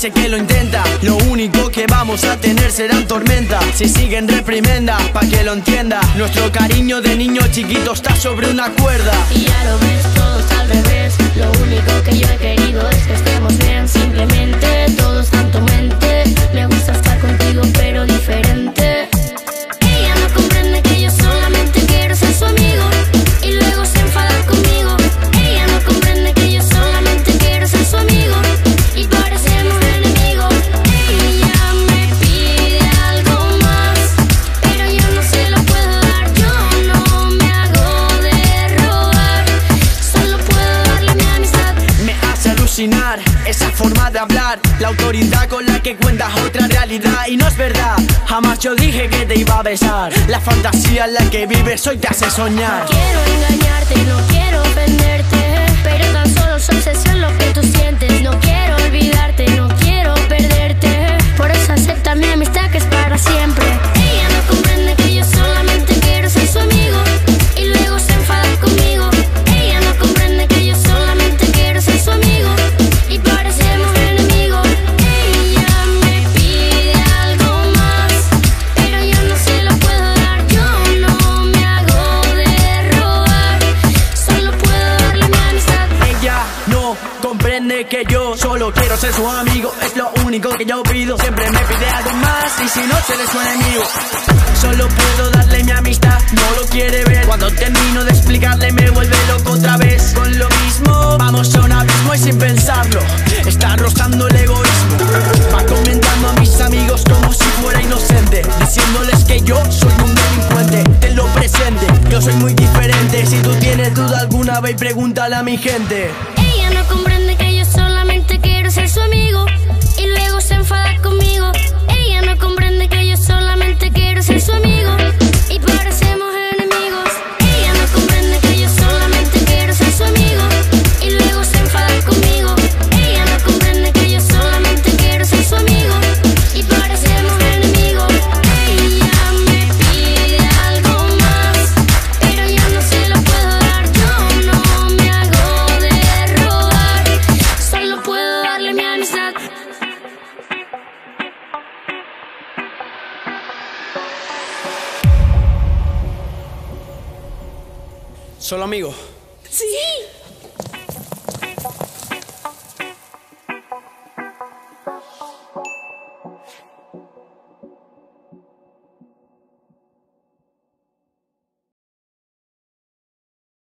parece que lo intenta Lo único que vamos a tener serán tormentas Si siguen reprimenda, pa' que lo entienda Nuestro cariño de niño chiquito está sobre una cuerda. Y ya lo ves, todo está al revés Lo único que yo he esa forma de hablar La autoridad con la que cuentas otra realidad. Y no es verdad, jamás yo dije que te iba a besar. La fantasía en la que vives hoy te hace soñar. Quiero engañarte, no quiero que yo solo quiero ser su amigo. Es lo único que yo pido. Siempre me pide algo más y si no seré su enemigo. Solo puedo darle mi amistad, no lo quiere ver. Cuando termino de explicarle me vuelve loco otra vez. Con lo mismo, vamos a un abismo y sin pensarlo. Está rozando el egoísmo. Va comentando a mis amigos como si fuera inocente. Diciéndoles que yo soy un delincuente. Ten lo presente, yo soy muy diferente. Si tú tienes duda alguna ve y pregúntale a mi gente Solo amigo Sí